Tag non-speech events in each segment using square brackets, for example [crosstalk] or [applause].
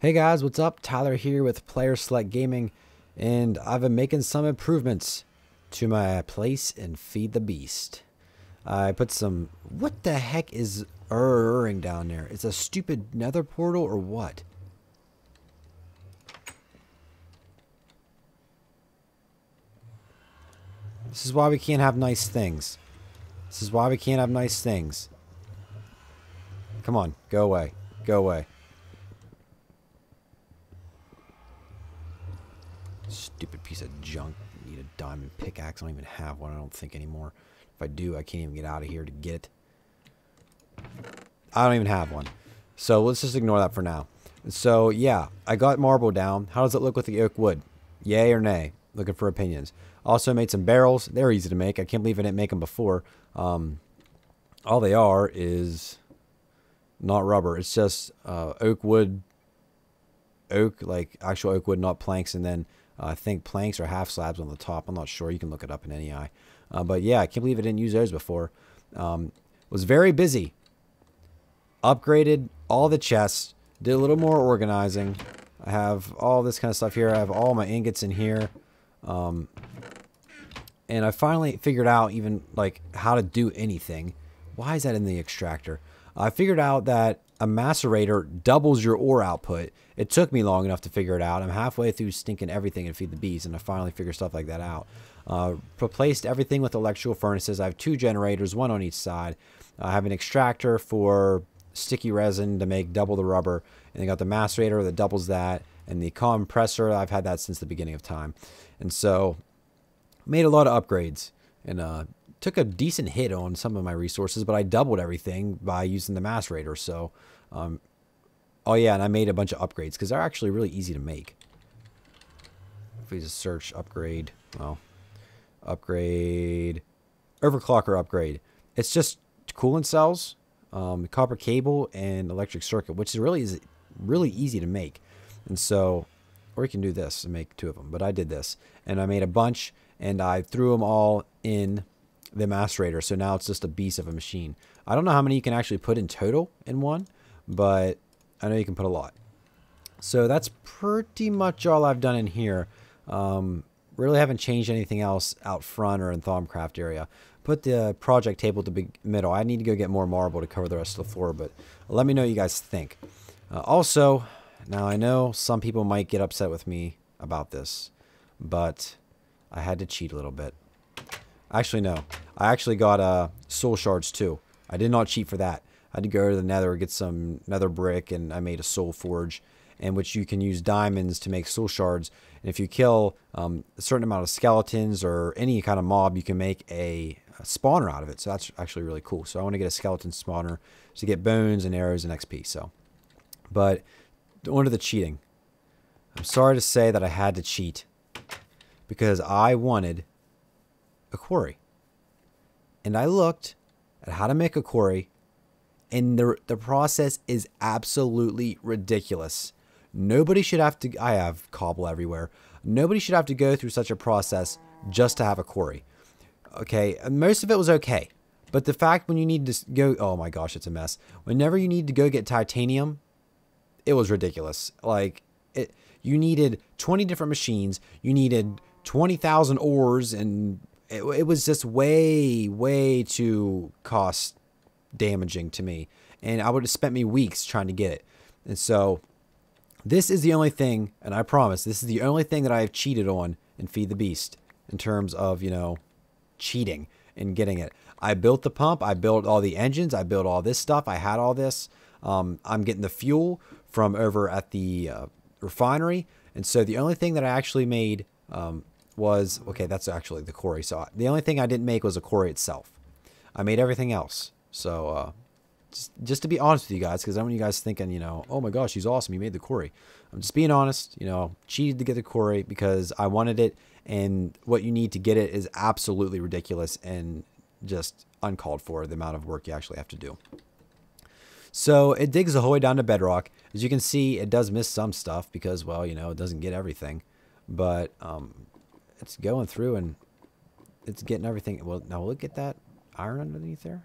Hey guys, what's up? Tyler here with Player Select Gaming, and I've been making some improvements to my place in Feed the Beast. I put some. What the heck is erring down there? It's a stupid nether portal or what? This is why we can't have nice things. This is why we can't have nice things. Come on, go away. Go away. Junk. Need a diamond pickaxe. I don't even have one. I don't think anymore. If I do, I can't even get out of here to get it. I don't even have one. So let's just ignore that for now. So yeah, I got marble down. How does it look with the oak wood? Yay or nay? Looking for opinions. Also made some barrels. They're easy to make. I can't believe I didn't make them before. Um, all they are is not rubber. It's just uh, oak wood, oak like actual oak wood, not planks, and then I think planks or half slabs on the top. I'm not sure. You can look it up in NEI. Uh, but yeah, I can't believe I didn't use those before. Um, was very busy. Upgraded all the chests. Did a little more organizing. I have all this kind of stuff here. I have all my ingots in here. Um, and I finally figured out even like how to do anything. Why is that in the extractor? I figured out that a macerator doubles your ore output. It took me long enough to figure it out. I'm halfway through stinking everything and Feed the Beast, and I finally figured stuff like that out. Uh, replaced everything with electrical furnaces. I have two generators, one on each side. I have an extractor for sticky resin to make double the rubber, and I got the macerator that doubles that, and the compressor. I've had that since the beginning of time, and so made a lot of upgrades and uh, took a decent hit on some of my resources, but I doubled everything by using the macerator. So, um, oh yeah, and I made a bunch of upgrades because they're actually really easy to make. If we just search upgrade, well, upgrade, overclocker upgrade. It's just coolant cells, um, copper cable, and electric circuit, which is really is really easy to make. And so, or you can do this and make two of them. But I did this, and I made a bunch, and I threw them all in the macerator. So now it's just a beast of a machine. I don't know how many you can actually put in total in one, but I know you can put a lot. So that's pretty much all I've done in here. Um, really haven't changed anything else out front or in Thaumcraft area. Put the project table to the middle. I need to go get more marble to cover the rest of the floor, but let me know what you guys think. Uh, also, now I know some people might get upset with me about this, but I had to cheat a little bit. Actually, no. I actually got uh, soul shards too. I did not cheat for that. I had to go to the nether, get some nether brick, and I made a soul forge, in which you can use diamonds to make soul shards. And if you kill um, a certain amount of skeletons or any kind of mob, you can make a, a spawner out of it. So that's actually really cool. So I want to get a skeleton spawner to get bones and arrows and XP. So, but on to the cheating. I'm sorry to say that I had to cheat because I wanted a quarry. And I looked at how to make a quarry, and the, the process is absolutely ridiculous. Nobody should have to, I have cobble everywhere. Nobody should have to go through such a process just to have a quarry. Okay, most of it was okay. But the fact when you need to go, oh my gosh, it's a mess. Whenever you need to go get titanium, it was ridiculous. Like, it, you needed 20 different machines. You needed 20,000 ores and it, it was just way, way too cost damaging to me. And I would have spent me weeks trying to get it. And so this is the only thing, and I promise, this is the only thing that I have cheated on in Feed the Beast in terms of, you know, cheating and getting it. I built the pump, I built all the engines, I built all this stuff, I had all this. Um, I'm getting the fuel from over at the uh, refinery. And so the only thing that I actually made um, was okay. That's actually the quarry. So the only thing I didn't make was a quarry itself. I made everything else. So uh, just just to be honest with you guys, because I want you guys thinking, you know, oh my gosh, he's awesome. He made the quarry. I'm just being honest. You know, cheated to get the quarry because I wanted it, and what you need to get it is absolutely ridiculous and just uncalled for. The amount of work you actually have to do. So it digs the whole way down to bedrock. As you can see, it does miss some stuff because, well, you know, it doesn't get everything. But um, it's going through and it's getting everything. Well, now look at that iron underneath there.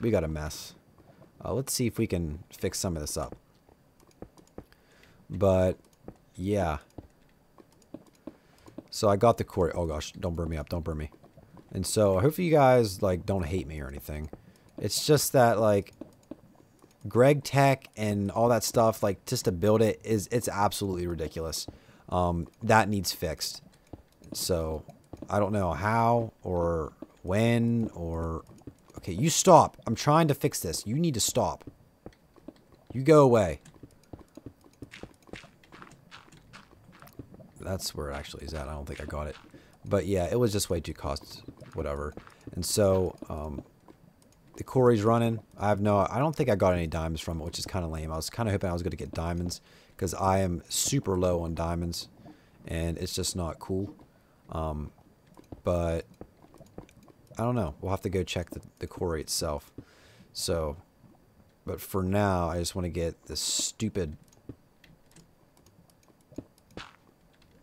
We got a mess. Uh, let's see if we can fix some of this up. But, yeah. So I got the quarry. Oh gosh, don't burn me up. Don't burn me. And so hopefully you guys like don't hate me or anything. It's just that like GregTech and all that stuff, like just to build it is it's absolutely ridiculous. Um, that needs fixed. So I don't know how or when or okay, you stop. I'm trying to fix this. You need to stop. You go away. That's where it actually is at. I don't think I got it. But yeah, it was just way too cost whatever. And so um, the quarry's running. I have no, I don't think I got any diamonds from it, which is kind of lame. I was kind of hoping I was going to get diamonds because I am super low on diamonds and it's just not cool. Um, but I don't know. We'll have to go check the, the quarry itself. So, but for now, I just want to get this stupid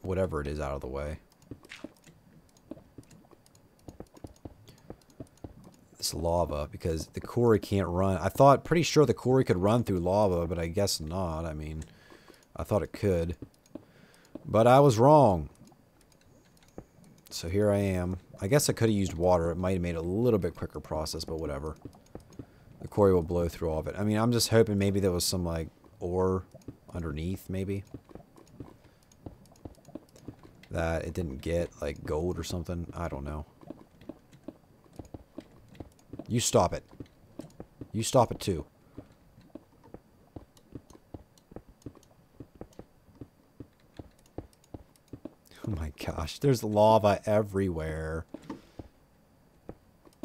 whatever it is out of the way. Lava, because the quarry can't run. I thought, pretty sure the quarry could run through lava, but I guess not. I mean, I thought it could. But I was wrong. So here I am. I guess I could have used water. It might have made a little bit quicker process, but whatever. The quarry will blow through all of it. I mean, I'm just hoping maybe there was some, like, ore underneath, maybe. That it didn't get, like, gold or something. I don't know. You stop it. You stop it, too. Oh my gosh, there's lava everywhere.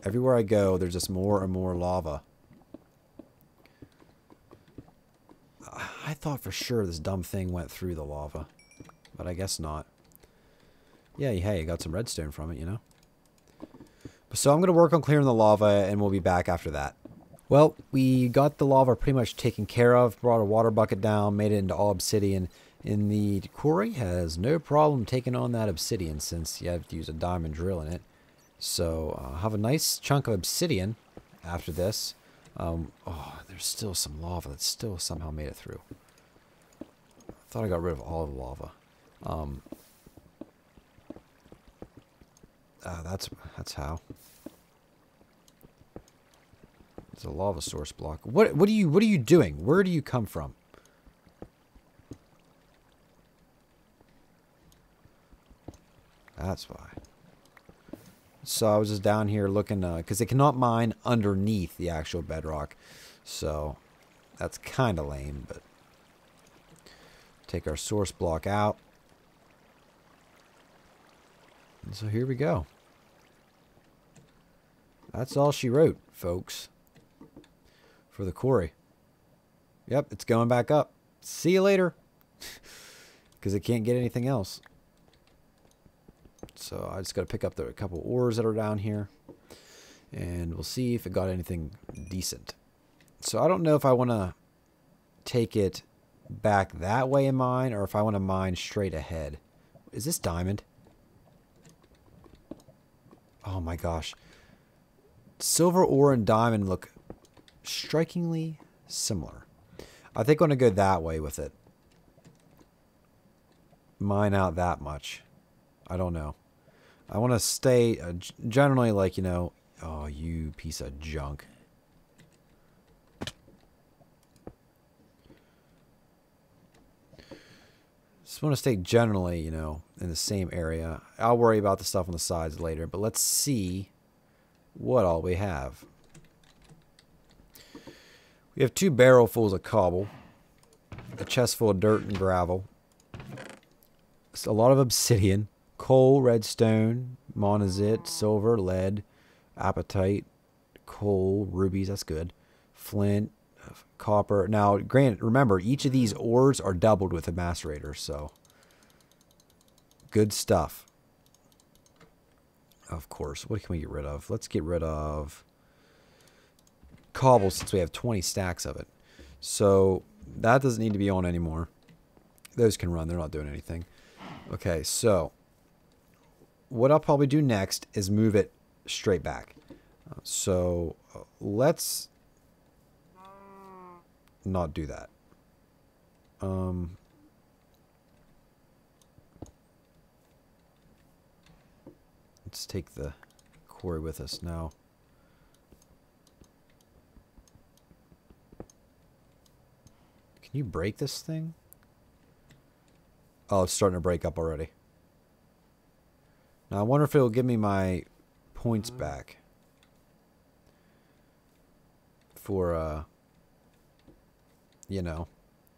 Everywhere I go, there's just more and more lava. I thought for sure this dumb thing went through the lava. But I guess not. Yeah, hey, I got some redstone from it, you know? So I'm going to work on clearing the lava, and we'll be back after that. Well, we got the lava pretty much taken care of, brought a water bucket down, made it into all obsidian, and the quarry has no problem taking on that obsidian since you have to use a diamond drill in it. So uh, have a nice chunk of obsidian after this. Um, oh, there's still some lava that still somehow made it through. I thought I got rid of all the lava. Um, uh, that's that's how. It's a lava source block. What what are you what are you doing? Where do you come from? That's why. So I was just down here looking, because uh, they cannot mine underneath the actual bedrock. So that's kind of lame, but take our source block out. And so here we go. That's all she wrote, folks, for the quarry. Yep, it's going back up. See you later. [laughs] Because it can't get anything else. So I just got to pick up the, couple ores that are down here. And we'll see if it got anything decent. So I don't know if I want to take it back that way in mine or if I want to mine straight ahead. Is this diamond? Oh my gosh. Silver ore and diamond look strikingly similar. I think I'm going to go that way with it. Mine out that much. I don't know. I want to stay uh, generally like, you know, oh, you piece of junk. Just want to stay generally, you know, in the same area. I'll worry about the stuff on the sides later, but let's see what all we have. We have two barrelfuls of cobble, a chest full of dirt and gravel, a lot of obsidian, coal, redstone, monazite, silver, lead, apatite, coal, rubies, that's good, flint, copper. Now, granted, remember, each of these ores are doubled with a macerator, so good stuff. Of course. What can we get rid of? Let's get rid of cobble since we have 20 stacks of it. So that doesn't need to be on anymore. Those can run. They're not doing anything. Okay, so what I'll probably do next is move it straight back. So let's not do that. Um, let's take the quarry with us now. You break this thing? Oh, it's starting to break up already. Now, I wonder if it'll give me my points back. For, uh, you know,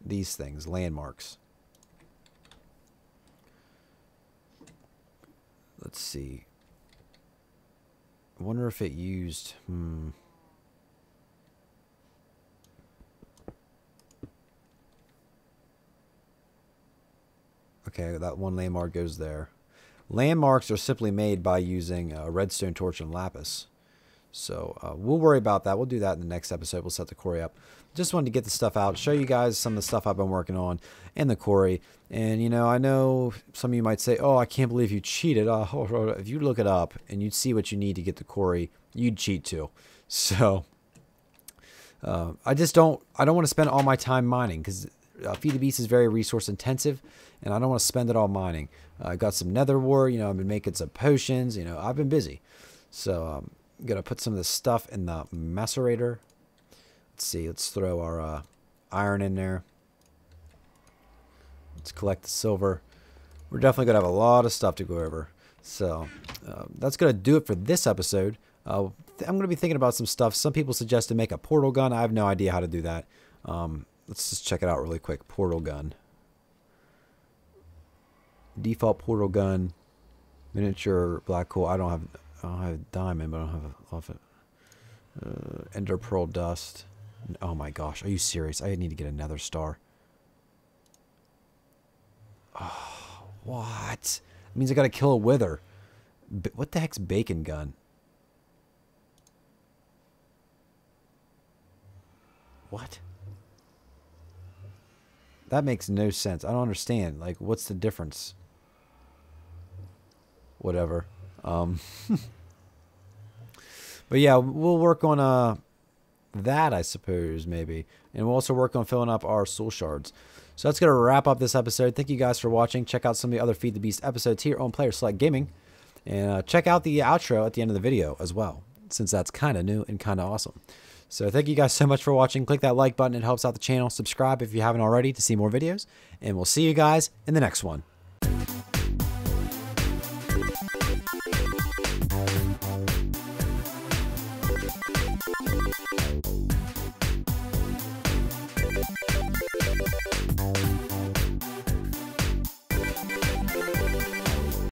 these things, landmarks. Let's see. I wonder if it used, hmm. Okay, that one landmark goes there. Landmarks are simply made by using a redstone torch and lapis. So uh, we'll worry about that. We'll do that in the next episode. We'll set the quarry up. Just wanted to get the stuff out, show you guys some of the stuff I've been working on in the quarry. And, you know, I know some of you might say, oh, I can't believe you cheated. [laughs] Oh, if you look it up and you'd see what you need to get the quarry, you'd cheat too. [laughs] So uh, I just don't, I don't want to spend all my time mining because uh, Feed the Beast is very resource intensive, and I don't want to spend it all mining. I got some nether wart, you know, I've been making some potions, you know, I've been busy. So um, I'm going to put some of this stuff in the macerator. Let's see, let's throw our uh, iron in there. Let's collect the silver. We're definitely going to have a lot of stuff to go over. So uh, that's going to do it for this episode. Uh, I'm going to be thinking about some stuff. Some people suggest to make a portal gun. I have no idea how to do that. Um, let's just check it out really quick. Portal gun. Default portal gun. Miniature black hole. I don't have I don't have diamond, but I don't have off it. Uh, ender pearl dust. Oh my gosh, are you serious? I need to get a nether star. Oh, [sighs] what? It means I gotta kill a wither. What the heck's bacon gun? What? That makes no sense. I don't understand. Like, what's the difference? Whatever. Um, [laughs] but yeah, we'll work on uh, that, I suppose, maybe. And we'll also work on filling up our soul shards. So that's going to wrap up this episode. Thank you guys for watching. Check out some of the other Feed the Beast episodes here on Player Select Gaming. And uh, check out the outro at the end of the video as well, since that's kind of new and kind of awesome. So thank you guys so much for watching. Click that like button. It helps out the channel. Subscribe if you haven't already to see more videos. And we'll see you guys in the next one.